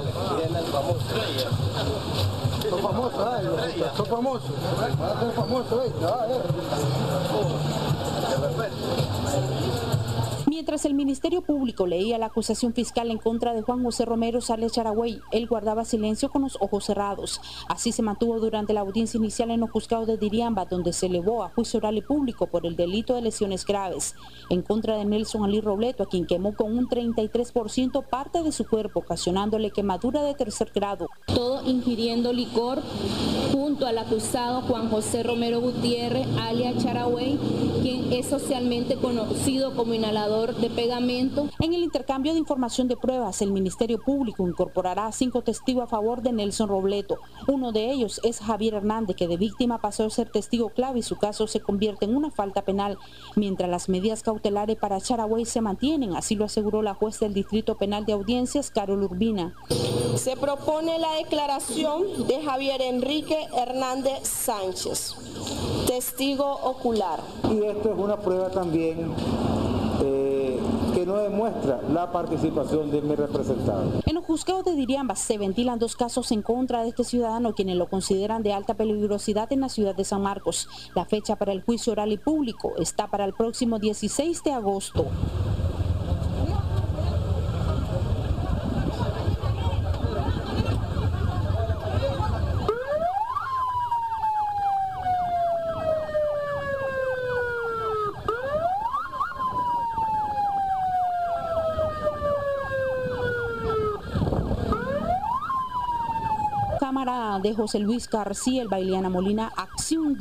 Viene el famoso. Son famosos, ¿eh? Son famosos. Van a ser famosos, ¿eh? Mientras el Ministerio Público leía la acusación fiscal en contra de Juan José Romero Sales Charagüey, él guardaba silencio con los ojos cerrados. Así se mantuvo durante la audiencia inicial en los juzgados de Diriamba, donde se elevó a juicio oral y público por el delito de lesiones graves en contra de Nelson Ali Robleto, a quien quemó con un 33% parte de su cuerpo, ocasionándole quemadura de tercer grado. Todo ingiriendo licor junto al acusado Juan José Romero Gutiérrez, alias Charagüey, quien es socialmente conocido como inhalador de pegamento. En el intercambio de información de pruebas, el Ministerio Público incorporará cinco testigos a favor de Nelson Robleto. Uno de ellos es Javier Hernández, que de víctima pasó a ser testigo clave y su caso se convierte en una falta penal, mientras las medidas cautelares para Charagüey se mantienen, así lo aseguró la juez del Distrito Penal de Audiencias, Carol Urbina. Se propone la declaración de Javier Enrique Hernández Sánchez, testigo ocular. Y esto es prueba también eh, que no demuestra la participación de mi representado. En los juzgados de Diriamba se ventilan dos casos en contra de este ciudadano, quienes lo consideran de alta peligrosidad en la ciudad de San Marcos. La fecha para el juicio oral y público está para el próximo 16 de agosto. Cámara de José Luis García, el Bailiana Molina, Acción